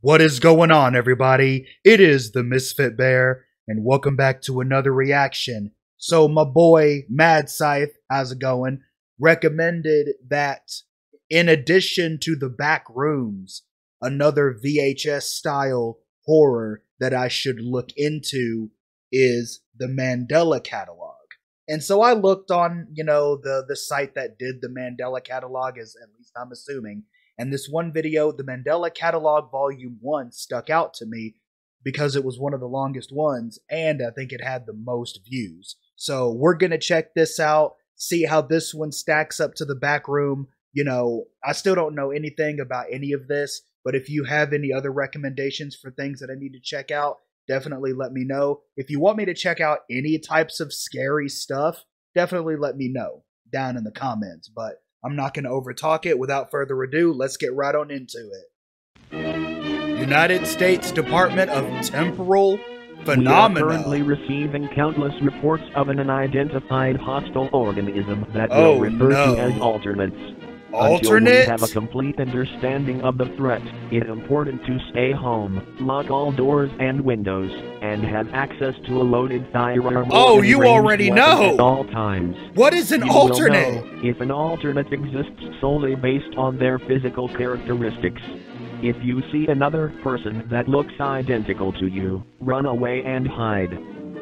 What is going on, everybody? It is the Misfit Bear, and welcome back to another reaction. So, my boy Mad Scythe, how's it going? Recommended that in addition to the back rooms, another VHS style horror that I should look into is the Mandela catalog. And so I looked on, you know, the the site that did the Mandela catalog, as at least I'm assuming, and this one video, the Mandela Catalog Volume 1, stuck out to me because it was one of the longest ones and I think it had the most views. So we're going to check this out, see how this one stacks up to the back room. You know, I still don't know anything about any of this, but if you have any other recommendations for things that I need to check out, definitely let me know. If you want me to check out any types of scary stuff, definitely let me know down in the comments. But I'm not going to overtalk it. Without further ado, let's get right on into it. United States Department of Temporal Phenomena. We are currently receiving countless reports of an unidentified hostile organism that Oh, we'll refer no. to as alternates. Until we Alternate? have a complete understanding of the threat, it's important to stay home, lock all doors and windows, and have access to a loaded firearm. Oh, you already know. At all times. What is an You alternate? if an alternate exists solely based on their physical characteristics. If you see another person that looks identical to you, run away and hide.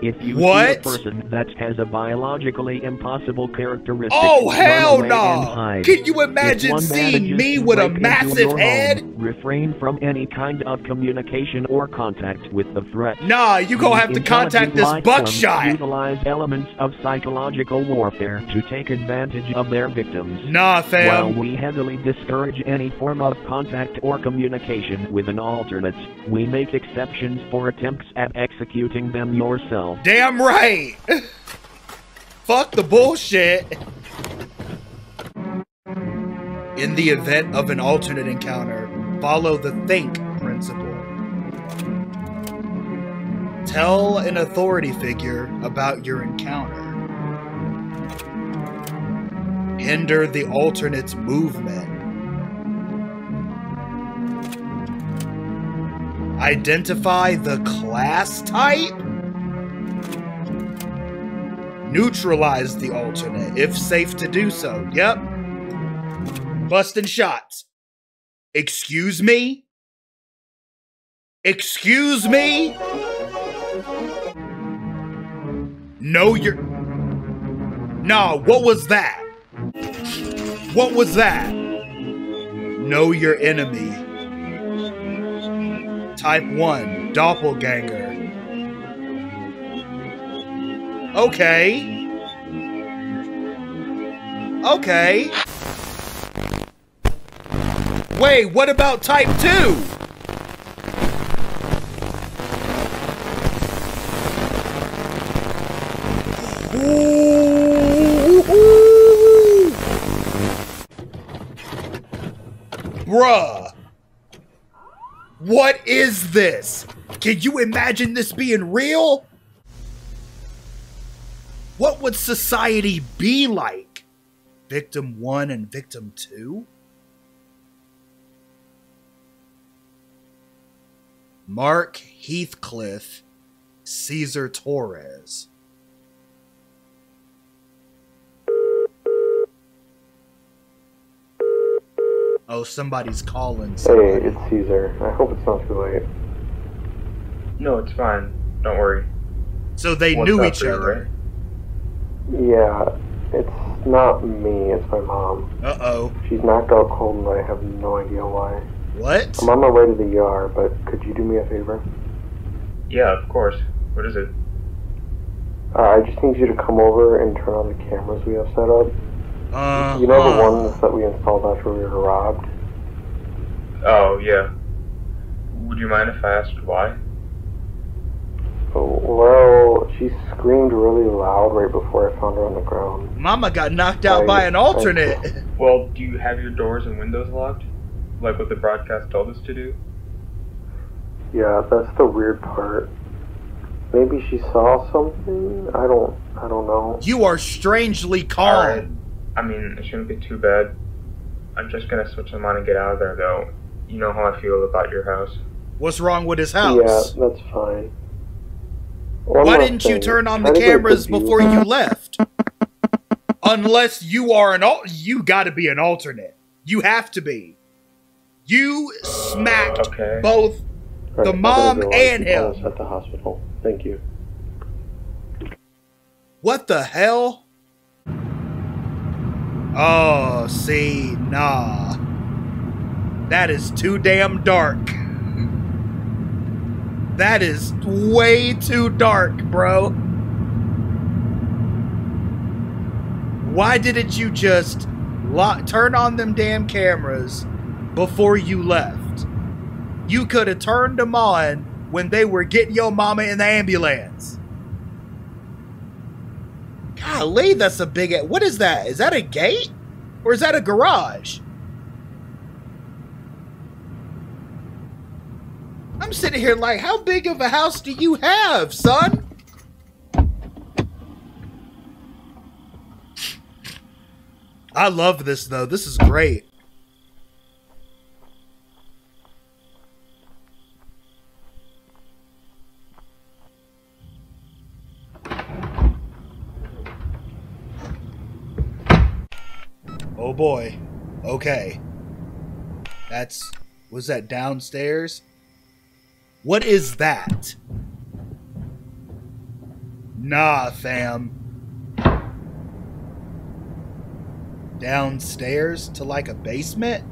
If you What? see a person that has a biologically impossible characteristic, Oh, hell no! Can you imagine seeing me with a massive your home, head? refrain from any kind of communication or contact with the threat. Nah, you gonna have to contact this buckshot. Utilize elements of psychological warfare to take advantage of their victims. Nah, fam. While we heavily discourage any form of contact or communication with an alternate, we make exceptions for attempts at executing them yourself. Damn right. Fuck the bullshit. In the event of an alternate encounter, follow the think principle. Tell an authority figure about your encounter. Hinder the alternate's movement. Identify the class type? Neutralize the alternate, if safe to do so. Yep. Busting shots. Excuse me? Excuse me? No, you're. No, what was that? What was that? Know your enemy. Type 1, Doppelganger. Okay. Okay. Wait, what about type 2? Ooh. Bruh. What is this? Can you imagine this being real? What would society be like? Victim 1 and Victim 2? Mark Heathcliff, Cesar Torres. Oh, somebody's calling. Hey, it's Caesar. I hope it's not too late. No, it's fine. Don't worry. So they What's knew each are you other. Yeah, it's not me, it's my mom. Uh oh. She's knocked out cold and I have no idea why. What? I'm on my way to the ER, but could you do me a favor? Yeah, of course. What is it? Uh, I just need you to come over and turn on the cameras we have set up. Uh, You know the ones that we installed after we were robbed? Oh, yeah. Would you mind if I asked why? Well, she screamed really loud right before I found her on the ground. Mama got knocked out I- by an I- alternate. Well, do you have your doors and windows locked? Like what the broadcast told us to do? Yeah, that's the weird part. Maybe she saw something? I don't I don't know. You are strangely Alright. calm. I mean, it shouldn't be too bad. I'm just gonna switch them on and get out of there, though. You know how I feel about your house. What's wrong with his house? Yeah, house? that's fine. One Why didn't you turn on the Try to get cameras before you left? Unless you are an al- you got to be an alternate. You have to be. You smacked Okay. both. All the mom go. and him. At the hospital. Thank you. What the hell? Oh, see, nah. That is too damn dark. That is way too dark, bro. Why didn't you just lo- turn on them damn cameras before you left? You could have turned them on when they were getting your mama in the ambulance. Golly, that's a big. What is that? Is that a gate? Or is that a garage? I'm sitting here like, how big of a house do you have, son? I love this though. This is great. Oh boy. Okay. That's was that downstairs? What is that? Nah, fam. Downstairs to like a basement?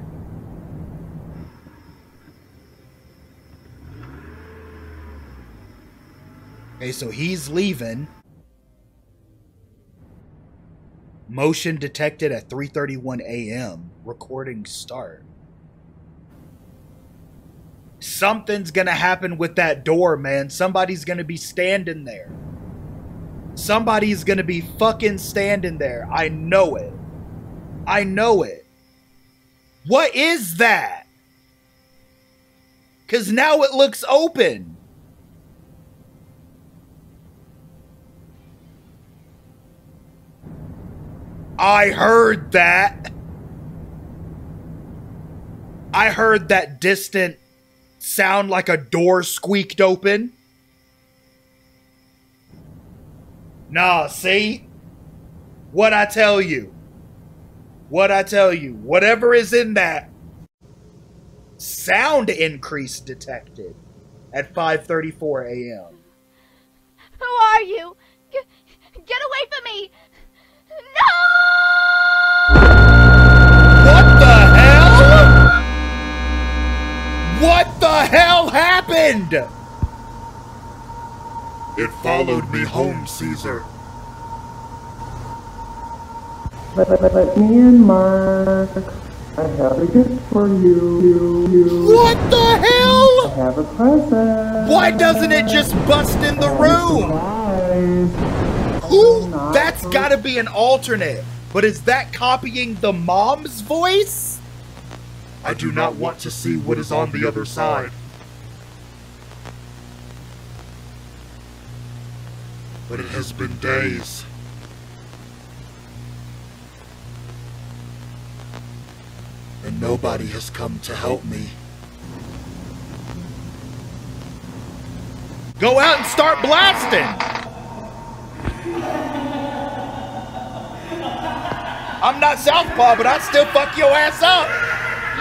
Okay, so he's leaving. Motion detected at 3:31 a.m. Recording start. Something's going to happen with that door, man. Somebody's going to be standing there. Somebody's going to be fucking standing there. I know it. I know it. What is that? Cuz now it looks open. I heard that. I heard that distant sound like a door squeaked open. Nah, see? What I tell you. What I tell you. Whatever is in that sound increase detected at 5:34 a.m. Who are you? Get, get away from me! No! What the hell? What the hell happened? It followed me home, Cesar. Let, let, let me in, Mark. I have a gift for you. you, you. What the hell? I have a present. Why doesn't it just bust in the room? Surprise. Who? Not That's for- gotta be an alternate. But is that copying the mom's voice? I do not want to see what is on the other side. But it has been days. And nobody has come to help me. Go out and start blasting. I'm not Southpaw, but I'd still fuck your ass up.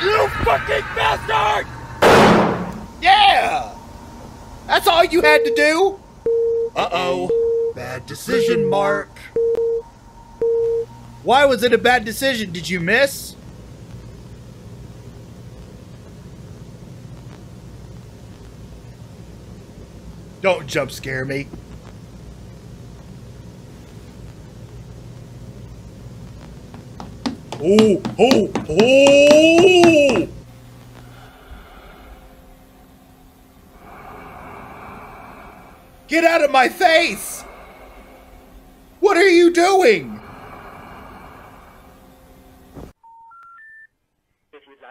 You fucking bastard! Yeah! That's all you had to do. Uh oh. Bad decision, Mark. Why was it a bad decision? Did you miss? Don't jump scare me. Oh, oh, oh! Get out of my face! What are you doing?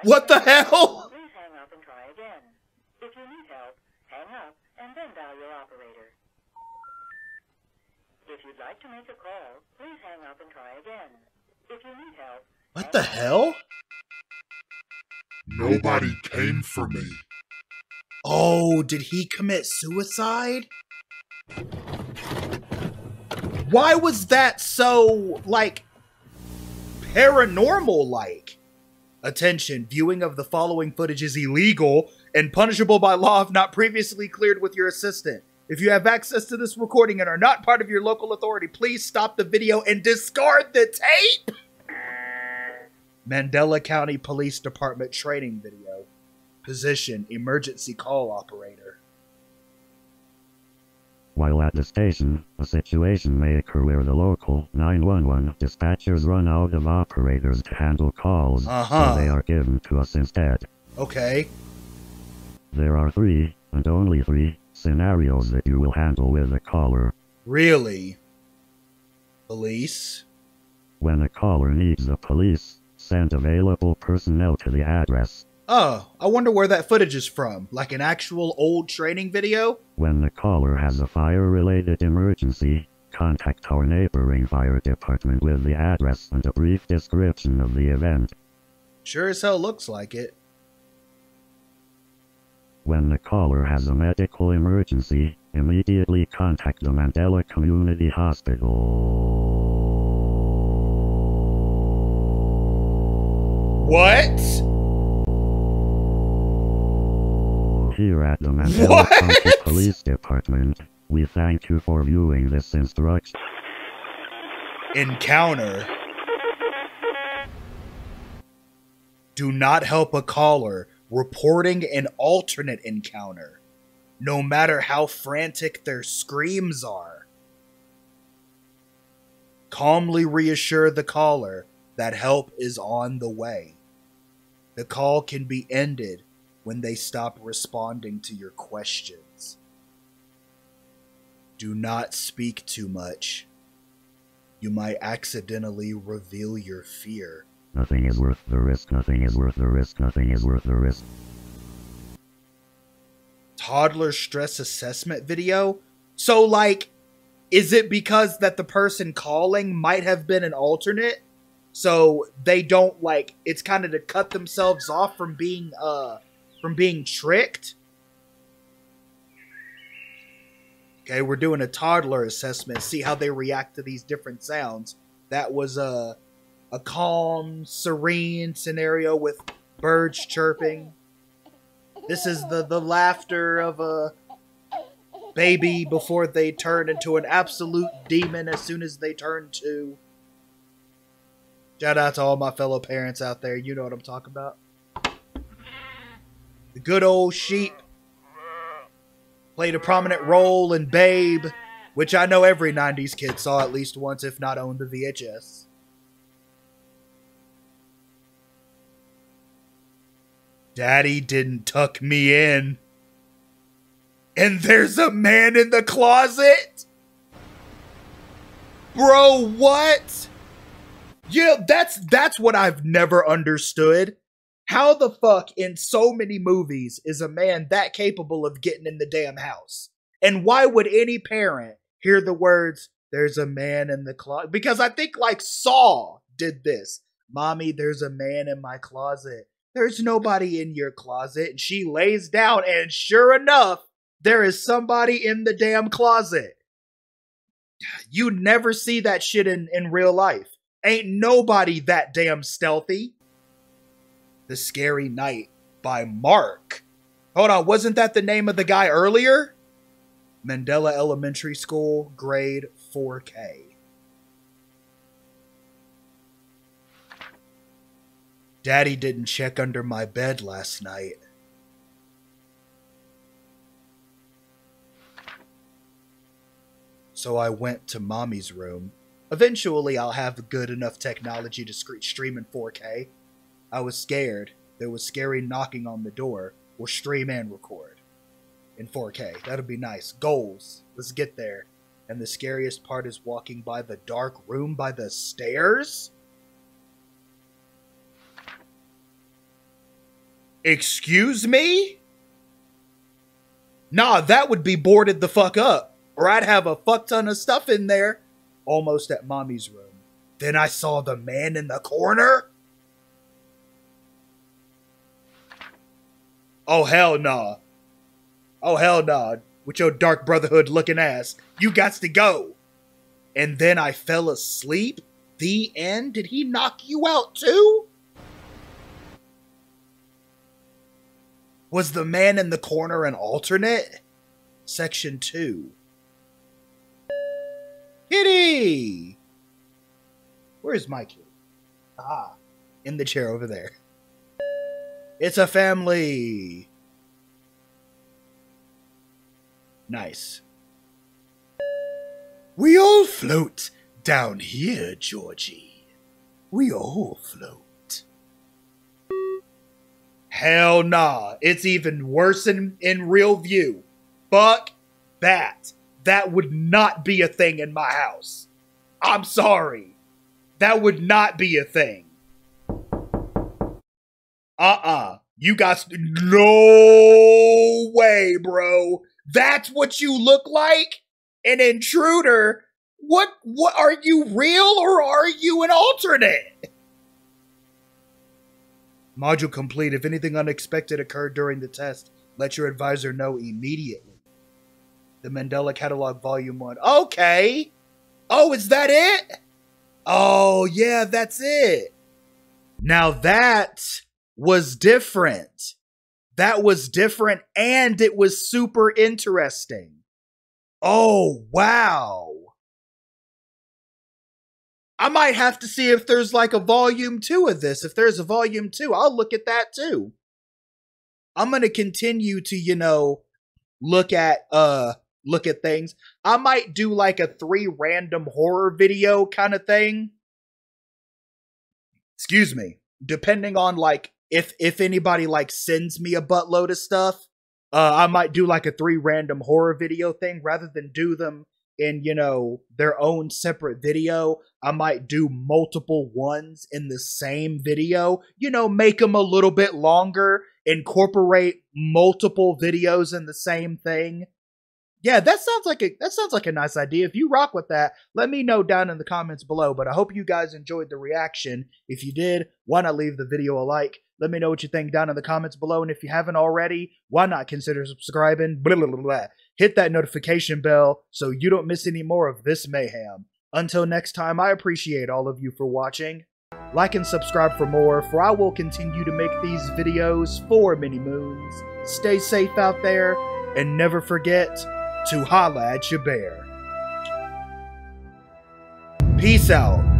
What the hell? Please hang up and try again. If you need help, hang up and then dial your operator. If you'd like to make a call, please hang up and try again. If you need help, What the hell? Nobody came for me. Oh, did he commit suicide? Why was that so, like, paranormal like? Attention, viewing of the following footage is illegal and punishable by law if not previously cleared with your assistant. If you have access to this recording and are not part of your local authority, please stop the video and discard the tape. Mandela County Police Department training video. Position emergency call operator. While at the station, a situation may occur where the local 911 dispatchers run out of operators to handle calls, Uh-huh. so they are given to us instead. Okay. There are three, and only three, scenarios that you will handle with a caller. Really? Police? When a caller needs the police, send available personnel to the address. Oh, I wonder where that footage is from. Like an actual old training video? When the caller has a fire-related emergency, contact our neighboring fire department with the address and a brief description of the event. Sure as hell looks like it. When the caller has a medical emergency, immediately contact the Mandela Community Hospital. What? Here at the Mandela County Police Department, we thank you for viewing this instruction. Encounter. Do not help a caller reporting an alternate encounter, no matter how frantic their screams are. Calmly reassure the caller that help is on the way. The call can be ended when they stop responding to your questions. Do not speak too much. You might accidentally reveal your fear. Nothing is worth the risk, nothing is worth the risk, nothing is worth the risk. Toddler stress assessment video? So, like, is it because that the person calling might have been an alternate? So they don't like it's kind of to cut themselves off from being uh from being tricked. Okay, we're doing a toddler assessment, see how they react to these different sounds. That was a a calm, serene scenario with birds chirping. This is the the laughter of a baby before they turn into an absolute demon as soon as they turn two. Shout out to all my fellow parents out there. You know what I'm talking about. The good old sheep played a prominent role in Babe, which I know every 90s kid saw at least once, if not owned the VHS. Daddy didn't tuck me in. And there's a man in the closet? Bro, what? Yeah, that's that's what I've never understood. How the fuck in so many movies is a man that capable of getting in the damn house? And why would any parent hear the words there's a man in the closet? Because I think like Saw did this. Mommy, there's a man in my closet. There's nobody in your closet. And she lays down and sure enough, there is somebody in the damn closet. You never see that shit in, in real life. Ain't nobody that damn stealthy. The Scary Night by Mark. Hold on, wasn't that the name of the guy earlier? Mandela Elementary School, grade 4K. Daddy didn't check under my bed last night. So I went to mommy's room. Eventually, I'll have good enough technology to stream in 4K. I was scared. There was scary knocking on the door. We'll stream and record in 4K. That'll be nice. Goals. Let's get there. And the scariest part is walking by the dark room by the stairs? Excuse me? Nah, that would be boarded the fuck up. Or I'd have a fuck ton of stuff in there. Almost at mommy's room. Then I saw the man in the corner. Oh, hell nah. Oh hell no. With your dark brotherhood looking ass. You got to go. And then I fell asleep? The end? Did he knock you out too? Was the man in the corner an alternate? Section 2. Kitty! Where's my kitty? Ah, in the chair over there. It's a family! Nice. We all float down here, Georgie. We all float. Hell nah. It's even worse in, in real view. Fuck that. That would not be a thing in my house. I'm sorry. That would not be a thing. Uh-uh. You guys no way, bro. That's what you look like? An intruder? What what are you real or are you an alternate? Module complete. If anything unexpected occurred during the test, let your advisor know immediately. The Mandela Catalog Volume 1. Okay. Oh, is that it? Oh, yeah, that's it. Now that was different. That was different and it was super interesting. Oh, wow. I might have to see if there's like a volume two of this. If there's a volume two, I'll look at that too. I'm going to continue to, you know, look at, uh, look at things. I might do like a three random horror video kind of thing. Excuse me. Depending on like if if anybody like sends me a buttload of stuff, uh, I might do like a three random horror video thing rather than do them in you know their own separate video. I might do multiple ones in the same video. You know, make them a little bit longer, incorporate multiple videos in the same thing yeah, that sounds like a that sounds like a nice idea. If you rock with that, let me know down in the comments below. But I hope you guys enjoyed the reaction. If you did, why not leave the video a like? Let me know what you think down in the comments below. And if you haven't already, why not consider subscribing? Blah, blah, blah. Hit that notification bell so you don't miss any more of this mayhem. Until next time, I appreciate all of you for watching. Like and subscribe for more, for I will continue to make these videos for many moons. Stay safe out there, and never forget to holla at your bear. Peace out.